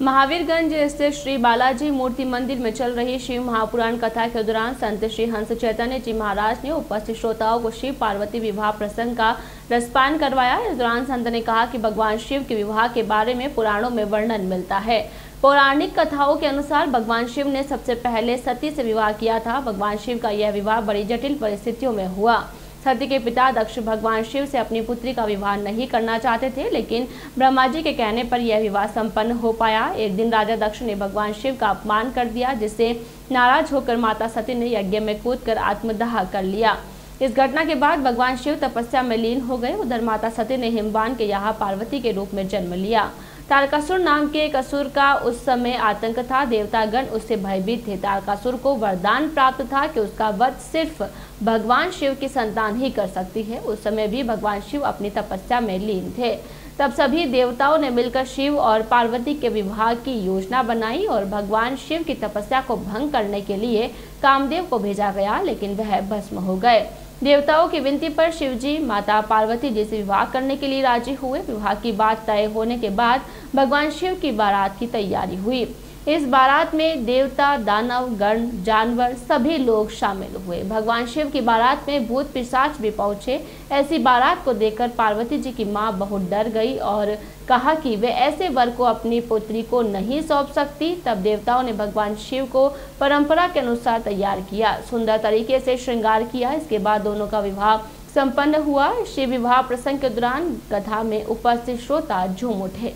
महावीरगंज स्थित श्री बालाजी मूर्ति मंदिर में चल रही शिव महापुराण कथा के दौरान संत श्री हंस चैतन्य जी महाराज ने उपस्थित श्रोताओं को शिव पार्वती विवाह प्रसंग का रसपान करवाया। इस दौरान संत ने कहा कि भगवान शिव के विवाह के बारे में पुराणों में वर्णन मिलता है। पौराणिक कथाओं के अनुसार भगवान शिव ने सबसे पहले सती से विवाह किया था। भगवान शिव का यह विवाह बड़ी जटिल परिस्थितियों में हुआ। सती के पिता दक्ष भगवान शिव से अपनी पुत्री का विवाह नहीं करना चाहते थे, लेकिन ब्रह्मा जी के कहने पर यह विवाह संपन्न हो पाया। एक दिन राजा दक्ष ने भगवान शिव का अपमान कर दिया, जिससे नाराज़ होकर माता सती ने यज्ञ में कूद कर आत्मदाह कर लिया। इस घटना के बाद भगवान शिव तपस्या में लीन हो गए। उधर माता सती ने हिमवान के यहाँ पार्वती के रूप में जन्म लिया। तारकासुर नाम के एक असुर का उस समय आतंक था, देवतागण उससे भयभीत थे। तारकासुर को वरदान प्राप्त था कि उसका वध सिर्फ़ भगवान शिव की संतान ही कर सकती है। उस समय भी भगवान शिव अपनी तपस्या में लीन थे। तब सभी देवताओं ने मिलकर शिव और पार्वती के विवाह की योजना बनाई और भगवान शिव की तपस्या को भंग करने के लिए कामदेव को भेजा गया, लेकिन वह भस्म हो गए। देवताओं की विनती पर शिवजी, माता पार्वती जैसे विवाह करने के लिए राज़ी हुए। विवाह की बात तय होने के बाद भगवान शिव की बारात की तैयारी हुई। इस बारात में देवता, दानव, गण, जानवर, सभी लोग शामिल हुए। भगवान शिव की बारात में भूत पिशाच भी पहुँचे। ऐसी बारात को देखकर पार्वती जी की माँ बहुत डर गई और कहा कि वे ऐसे वर को अपनी पुत्री को नहीं सौंप सकती। तब देवताओं ने भगवान शिव को परंपरा के अनुसार तैयार किया। सुंदर तरीके से श्रृंगार किया। इसके बाद दोनों का विवाह संपन्न हुआ। शिव विवाह प्रसंग के दौरान कथा में उपस्थित श्रोता झूम उठे।